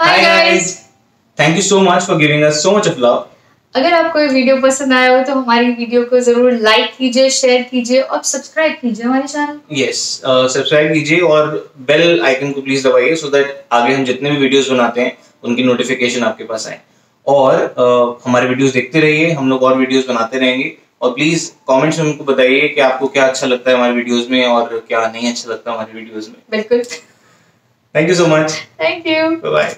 Hi guys thank you so much for giving us so much of love अगर आपको ये video पसंद आया हो तो हमारी वीडियो को ज़रूर लाइक कीजिए शेयर कीजिए और सब्सक्राइब कीजिए हमारे चैनल यस सब्सक्राइब कीजिए और बेल आइकन को प्लीज़ दबाइए सो दैट आगे हम जितने भी वीडियोस बनाते हैं उनकी नोटिफिकेशन आपके पास आए। और uh, हमारे वीडियोस देखते रहिए हम लोग और वीडियोस बनाते रहेंगे। और प्लीज़ कमेंट्स में हमको बताइए कि आपको क्या अच्छा लगता है हमारे वीडियोस में और क्या नहीं अच्छा लगता हमारे वीडियोस में। बिल्कुल। Thank you so much thank you bye bye